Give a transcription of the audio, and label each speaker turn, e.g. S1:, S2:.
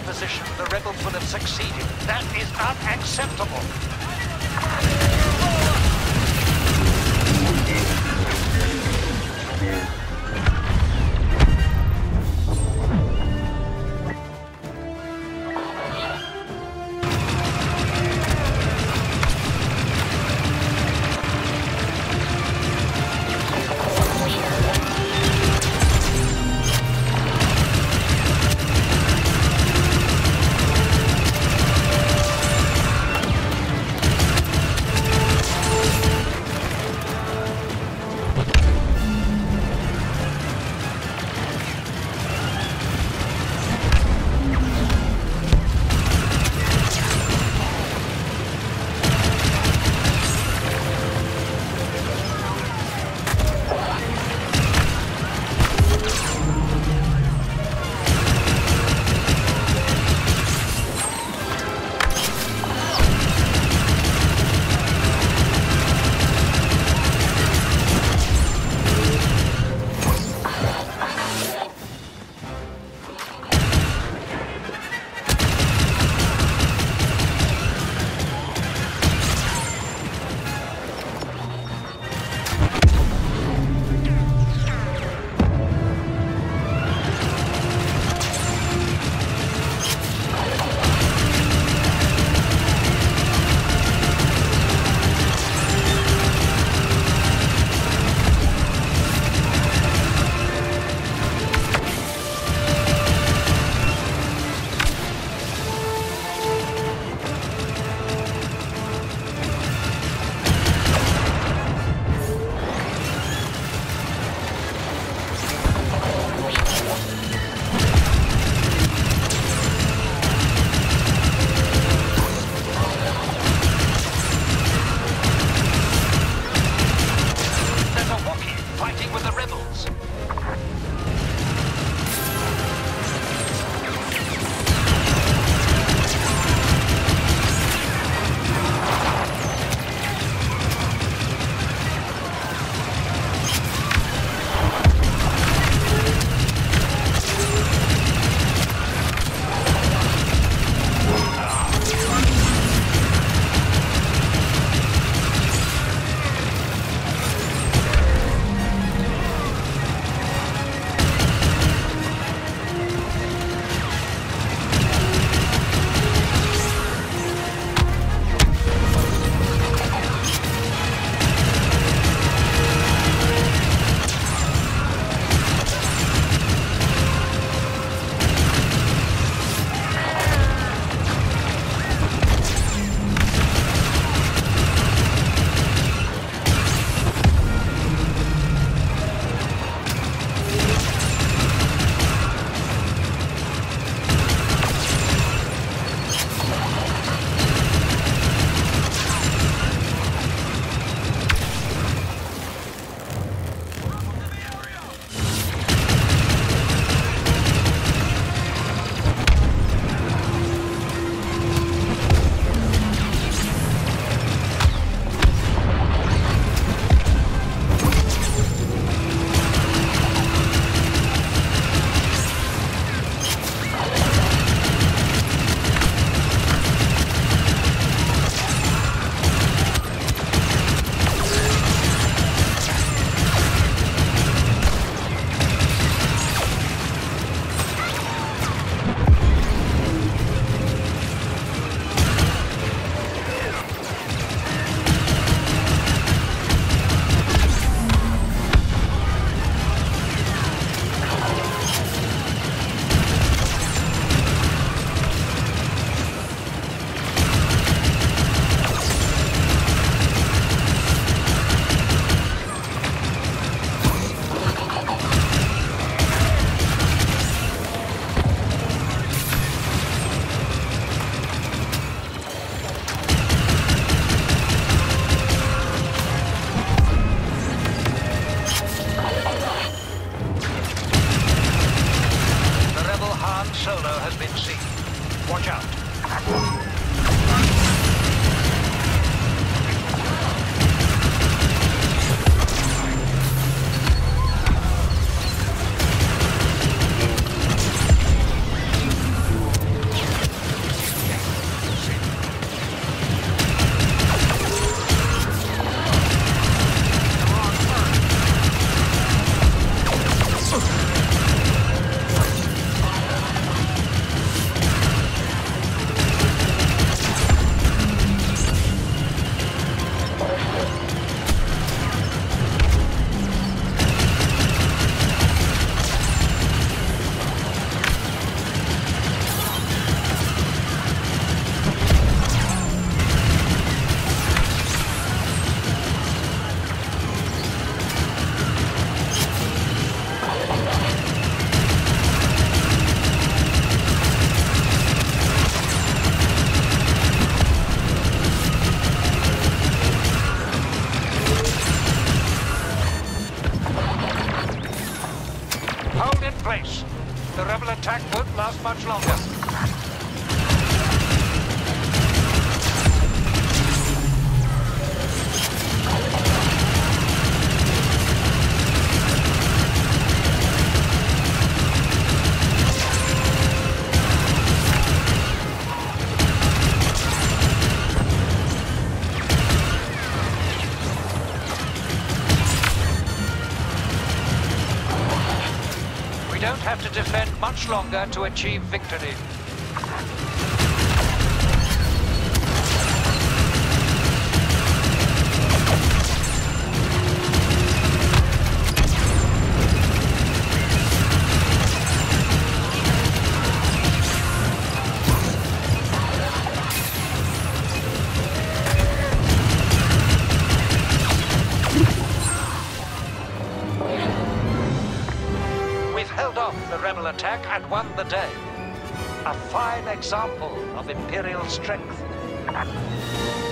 S1: position, the rebels will have succeeded. That is unacceptable. Solo has been seen. Watch out. Have to defend much longer to achieve victory. Attack and won the day. A fine example of Imperial strength.